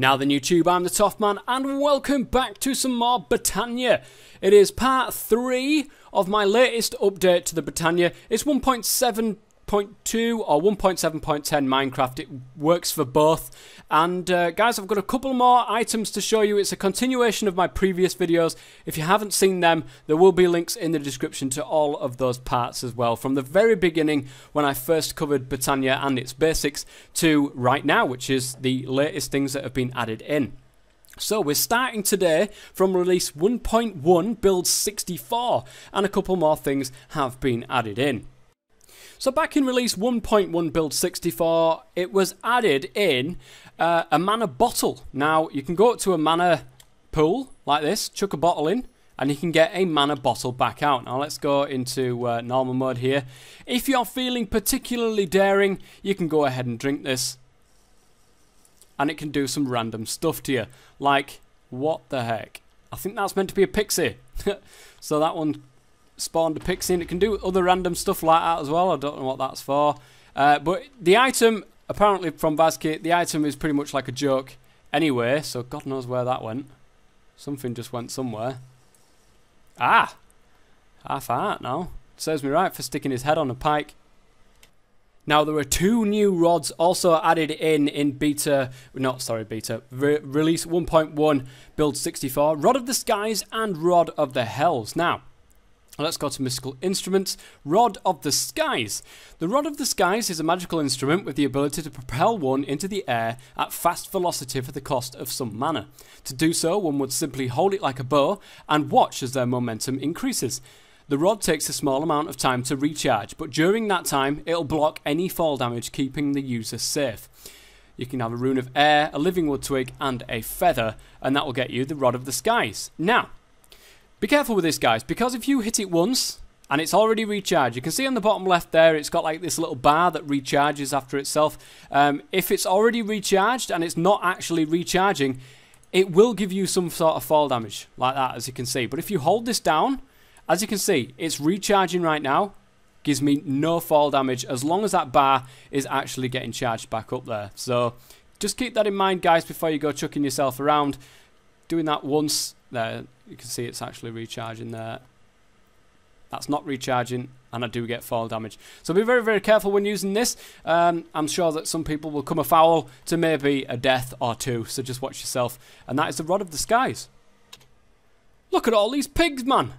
Now then YouTube, I'm the Toffman and welcome back to some more Botania. It is part 3 of my latest update to the Botania. It's 1.7 1.2 or 1.7.10 Minecraft. It works for both. And uh, guys, I've got a couple more items to show you. It's a continuation of my previous videos. If you haven't seen them, there will be links in the description to all of those parts as well. From the very beginning, when I first covered Botania and its basics, to right now, which is the latest things that have been added in. So we're starting today from release 1.1 build 64 and a couple more things have been added in. So back in release 1.1 build 64, it was added in uh, a mana bottle. Now, you can go up to a mana pool like this, chuck a bottle in, and you can get a mana bottle back out. Now let's go into uh, normal mode here. If you're feeling particularly daring, you can go ahead and drink this. And it can do some random stuff to you. Like, what the heck? I think that's meant to be a pixie. so that one spawned a pixie and it can do other random stuff like that as well. I don't know what that's for. Uh, but the item, apparently from Vazkii, the item is pretty much like a joke anyway, so God knows where that went. Something just went somewhere. Ah! Half art now. Serves me right for sticking his head on a pike. Now there are two new rods also added in in beta, not sorry beta, re release 1.1 build 64, Rod of the Skies and Rod of the Hells. Now, Let's go to mystical instruments. Rod of the Skies. The Rod of the Skies is a magical instrument with the ability to propel one into the air at fast velocity for the cost of some mana. To do so, one would simply hold it like a bow and watch as their momentum increases. The rod takes a small amount of time to recharge, but during that time, it'll block any fall damage, keeping the user safe. You can have a rune of air, a living wood twig, and a feather, and that will get you the Rod of the Skies. Now, be careful with this, guys, because if you hit it once and it's already recharged, you can see on the bottom left there, it's got like this little bar that recharges after itself. Um, if it's already recharged and it's not actually recharging, it will give you some sort of fall damage like that, as you can see. But if you hold this down, as you can see, it's recharging right now. Gives me no fall damage as long as that bar is actually getting charged back up there. So just keep that in mind, guys, before you go chucking yourself around. Doing that once there you can see it's actually recharging there that's not recharging and I do get fall damage. So be very, very careful when using this. Um, I'm sure that some people will come afoul to maybe a death or two, so just watch yourself. And that is the Rod of the Skies. Look at all these pigs, man.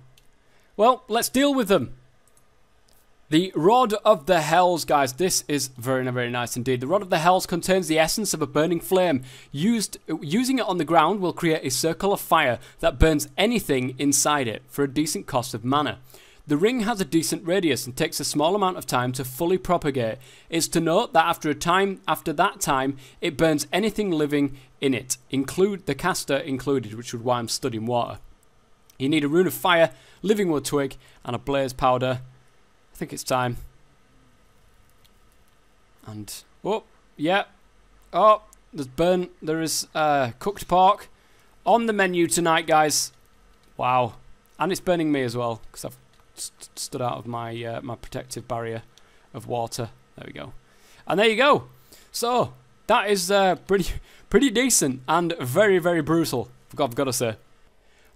Well, let's deal with them. The Rod of the Hells, guys. This is very, very nice indeed. The Rod of the Hells contains the essence of a burning flame. Used, Using it on the ground will create a circle of fire that burns anything inside it for a decent cost of mana. The ring has a decent radius and takes a small amount of time to fully propagate. It's to note that after a time after that time, it burns anything living in it, include the caster included, which is why I'm studying water. You need a rune of fire, living wood twig, and a blaze powder think it's time. And, oh, yeah. Oh, there's burnt, there is uh, cooked pork on the menu tonight, guys. Wow. And it's burning me as well, because I've st stood out of my, uh, my protective barrier of water. There we go. And there you go. So, that is uh, pretty, pretty decent and very, very brutal, I've got to say.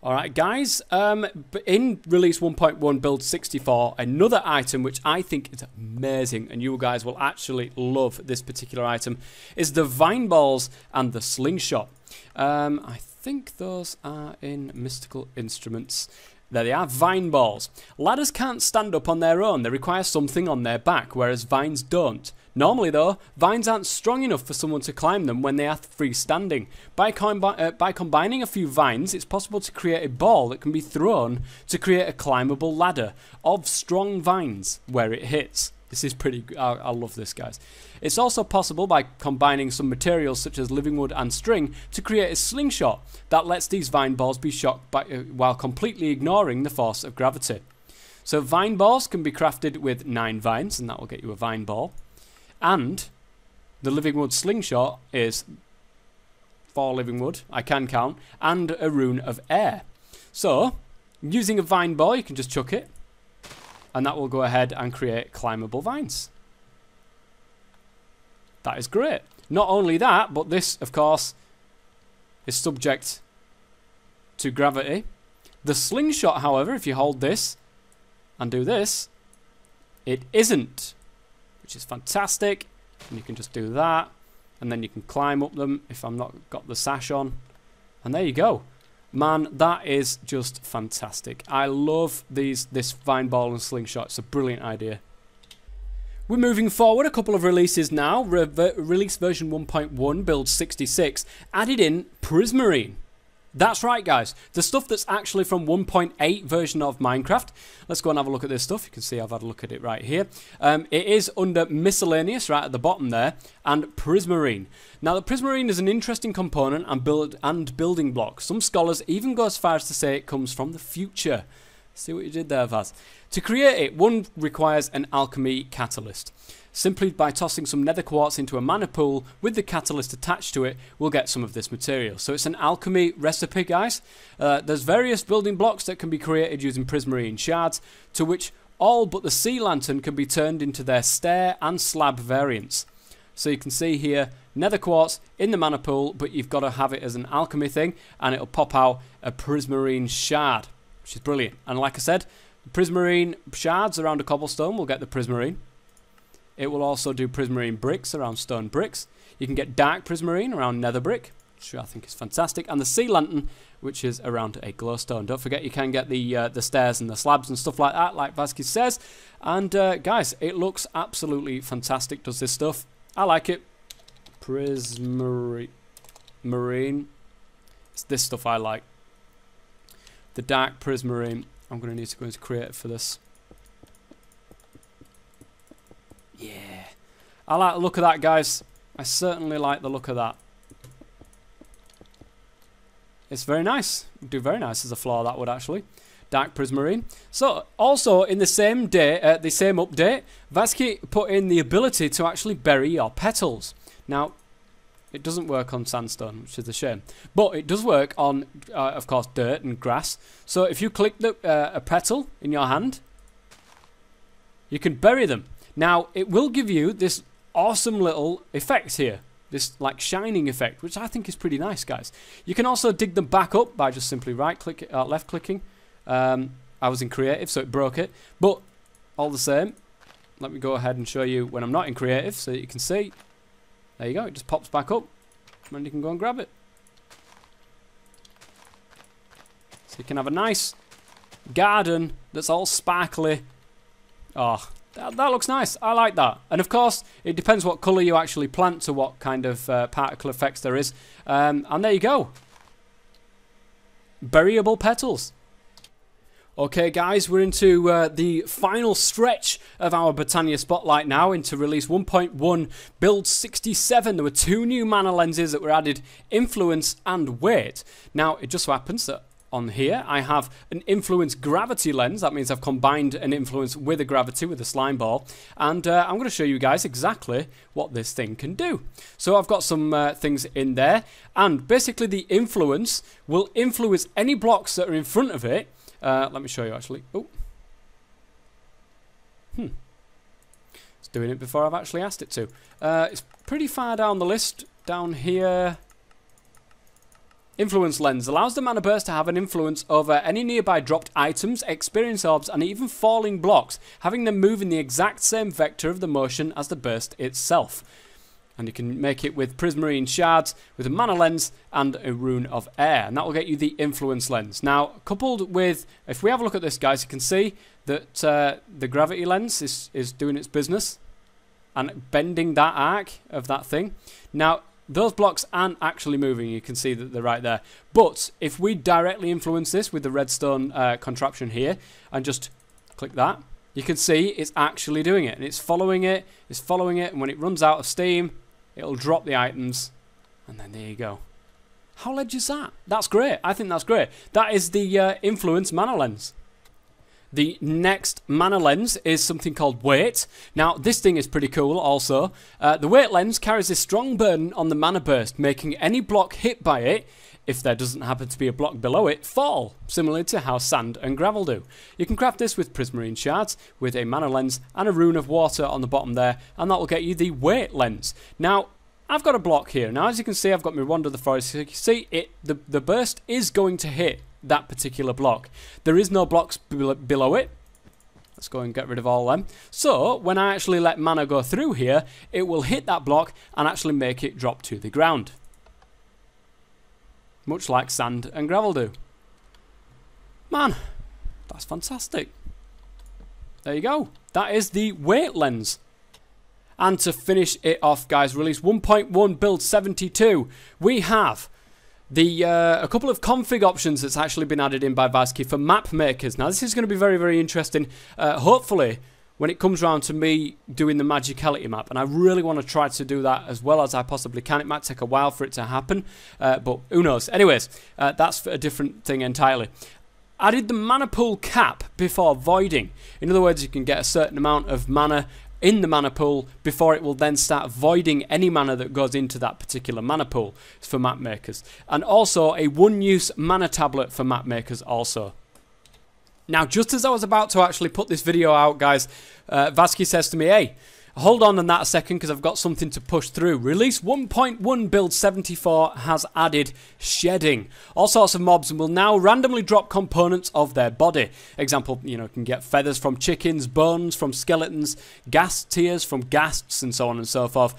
Alright guys, um, in release 1.1 build 64, another item which I think is amazing and you guys will actually love this particular item is the vine balls and the slingshot. Um, I think those are in mystical instruments. There they are, vine balls. Ladders can't stand up on their own, they require something on their back, whereas vines don't. Normally though, vines aren't strong enough for someone to climb them when they are freestanding. By, uh, by combining a few vines, it's possible to create a ball that can be thrown to create a climbable ladder of strong vines where it hits. This is pretty, I, I love this guys. It's also possible by combining some materials such as living wood and string to create a slingshot that lets these vine balls be shot by, uh, while completely ignoring the force of gravity. So vine balls can be crafted with 9 vines and that will get you a vine ball. And the living wood slingshot is four living wood, I can count, and a rune of air. So, using a vine ball, you can just chuck it, and that will go ahead and create climbable vines. That is great. Not only that, but this, of course, is subject to gravity. The slingshot, however, if you hold this and do this, it isn't, which is fantastic. And you can just do that, and then you can climb up them if I'm not got the sash on. And there you go. Man, that is just fantastic. I love these this vine ball and slingshot. It's a brilliant idea. We're moving forward a couple of releases now. Re release version 1.1, build 66, added in Prismarine. That's right, guys. The stuff that's actually from 1.8 version of Minecraft. Let's go and have a look at this stuff. You can see I've had a look at it right here. Um, it is under miscellaneous right at the bottom there, and Prismarine. Now, the Prismarine is an interesting component and build and building block. Some scholars even go as far as to say it comes from the future. See what you did there, Vaz. To create it, one requires an alchemy catalyst. Simply by tossing some nether quartz into a mana pool with the catalyst attached to it, we'll get some of this material. So it's an alchemy recipe, guys. Uh, there's various building blocks that can be created using prismarine shards, to which all but the sea lantern can be turned into their stair and slab variants. So you can see here, nether quartz in the mana pool, but you've got to have it as an alchemy thing, and it'll pop out a prismarine shard, is brilliant. And like I said, prismarine shards around a cobblestone will get the prismarine. It will also do prismarine bricks around stone bricks. You can get dark prismarine around nether brick, which I think is fantastic. And the sea lantern, which is around a glowstone. Don't forget you can get the uh, the stairs and the slabs and stuff like that, like Vazkii says. And uh, guys, it looks absolutely fantastic, does this stuff. I like it. Prismarine. Marine. It's this stuff I like. The dark prismarine. I'm going to need to go into create for this. Yeah. I like the look of that, guys. I certainly like the look of that. It's very nice. Do very nice as a floor, that would actually. Dark Prismarine. So, also in the same day, uh, the same update, Vazkii put in the ability to actually bury your petals. Now, it doesn't work on sandstone, which is a shame. But it does work on, uh, of course, dirt and grass. So if you click the, uh, a petal in your hand, you can bury them. Now, it will give you this awesome little effect here. This like shining effect, which I think is pretty nice, guys. You can also dig them back up by just simply right click, uh, left clicking. Um, I was in creative, so it broke it. But all the same, let me go ahead and show you when I'm not in creative, so you can see. There you go. It just pops back up, and you can go and grab it. So you can have a nice garden that's all sparkly. Oh, that, that, looks nice. I like that. And of course, it depends what colour you actually plant to what kind of uh, particle effects there is. Um, and there you go. Buryable petals. Okay guys, we're into uh, the final stretch of our Botania Spotlight now, into release 1.1 build 67. There were two new mana lenses that were added, Influence and Weight. Now, it just so happens that on here. I have an influence gravity lens. That means I've combined an influence with a gravity with a slime ball. And uh, I'm going to show you guys exactly what this thing can do. So I've got some uh, things in there. And basically the influence will influence any blocks that are in front of it. Uh, let me show you actually. Oh. Hmm. It's doing it before I've actually asked it to. Uh, it's pretty far down the list. Down here. Influence Lens allows the mana burst to have an influence over any nearby dropped items, experience orbs, and even falling blocks, having them move in the exact same vector of the motion as the burst itself. And you can make it with prismarine shards, with a mana lens, and a rune of air. And that will get you the influence lens. Now, coupled with, if we have a look at this, guys, you can see that uh, the gravity lens is, is doing its business and bending that arc of that thing. Now, those blocks aren't actually moving. You can see that they're right there. But if we directly influence this with the redstone uh, contraption here and just click that, you can see it's actually doing it. And it's following it, it's following it, and when it runs out of steam, it'll drop the items, and then there you go. How ledge is that? That's great. I think that's great. That is the uh, influence mana lens. The next mana lens is something called weight. Now, this thing is pretty cool also. Uh, the weight lens carries a strong burden on the mana burst, making any block hit by it, if there doesn't happen to be a block below it, fall, similar to how sand and gravel do. You can craft this with prismarine shards, with a mana lens and a rune of water on the bottom there, and that will get you the weight lens. Now, I've got a block here. Now, as you can see, I've got my Wand of the Forest. You can see, it the, the burst is going to hit that particular block. There is no blocks below it. Let's go and get rid of all them. So, when I actually let mana go through here, it will hit that block and actually make it drop to the ground. Much like sand and gravel do. Man, that's fantastic. There you go. That is the weight lens. And to finish it off, guys, release 1.1 build 72. We have the uh, a couple of config options that's actually been added in by Vazkii for map makers. Now, this is going to be very, very interesting. Uh, hopefully, when it comes around to me doing the Magicality map, and I really want to try to do that as well as I possibly can. It might take a while for it to happen, uh, but who knows. Anyways, uh, that's a different thing entirely added the mana pool cap before voiding. In other words, you can get a certain amount of mana in the mana pool before it will then start voiding any mana that goes into that particular mana pool for map makers. And also a one-use mana tablet for map makers also. Now, just as I was about to actually put this video out, guys, uh, Vazkii says to me, hey, Hold on on that a second because I've got something to push through. Release 1.1 build 74 has added shedding. All sorts of mobs will now randomly drop components of their body. Example, you know, can get feathers from chickens, bones from skeletons, ghast tears from ghasts, and so on and so forth.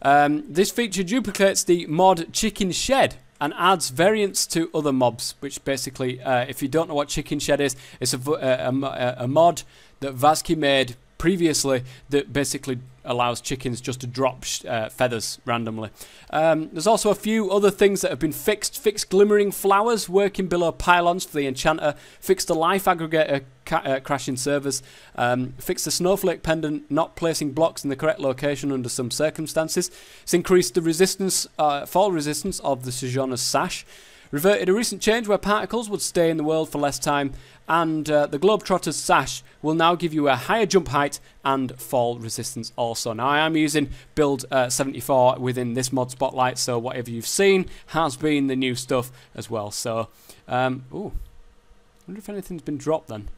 Um, this feature duplicates the mod Chicken Shed and adds variants to other mobs, which basically, uh, if you don't know what Chicken Shed is, it's a, a, a, a mod that Vazkii made previously that basically allows chickens just to drop uh, feathers randomly. Um, there's also a few other things that have been fixed. Fixed glimmering flowers working below pylons for the enchanter. Fixed the life aggregator uh, crashing servers. Um, fixed the snowflake pendant not placing blocks in the correct location under some circumstances. It's increased the resistance, uh, fall resistance of the Sojourner's Sash reverted a recent change where particles would stay in the world for less time, and uh, the Globetrotter's sash will now give you a higher jump height and fall resistance also. Now I am using build uh, 74 within this mod spotlight, so whatever you've seen has been the new stuff as well. So, um, ooh, wonder if anything's been dropped then.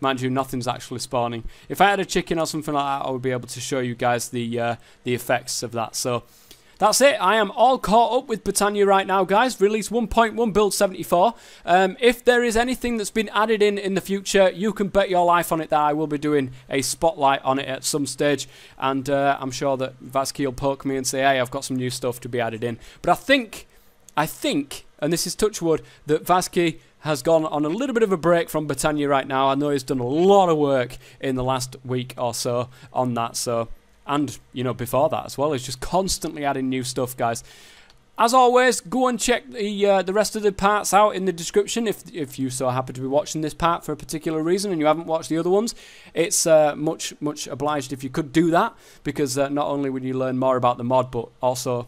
Mind you, nothing's actually spawning. If I had a chicken or something like that, I would be able to show you guys the uh, the effects of that. So. That's it. I am all caught up with Botania right now, guys. Release 1.1 build 74. Um, if there is anything that's been added in in the future, you can bet your life on it that I will be doing a spotlight on it at some stage. And uh, I'm sure that Vazkii will poke me and say, hey, I've got some new stuff to be added in. But I think, I think, and this is touchwood, that Vazkii has gone on a little bit of a break from Botania right now. I know he's done a lot of work in the last week or so on that. So and you know before that as well. He's just constantly adding new stuff, guys. As always, go and check the uh, the rest of the parts out in the description if if you so happen to be watching this part for a particular reason and you haven't watched the other ones. It's uh, much much obliged if you could do that because uh, not only would you learn more about the mod, but also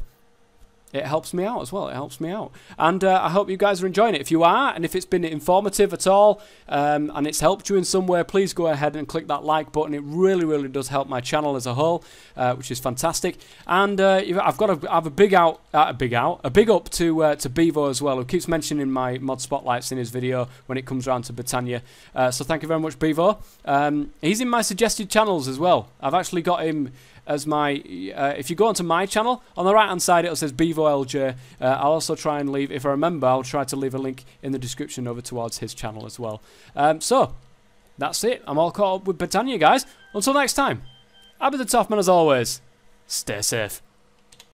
it helps me out as well. It helps me out. And uh, I hope you guys are enjoying it. If you are, and if it's been informative at all, um, and it's helped you in some way, please go ahead and click that like button. It really, really does help my channel as a whole, uh, which is fantastic. And uh, I've got to have a big out, uh, a big out, a big up to uh, to Bevo as well, who keeps mentioning my mod spotlights in his video when it comes around to Botania. Uh, so thank you very much, Bevo. Um, he's in my suggested channels as well. I've actually got him as my, uh, if you go onto my channel, on the right hand side it says Bevo LJ. Uh, I'll also try and leave, if I remember, I'll try to leave a link in the description over towards his channel as well. Um, so, that's it. I'm all caught up with Botania, guys. Until next time, I'll be the Toffman as always. Stay safe.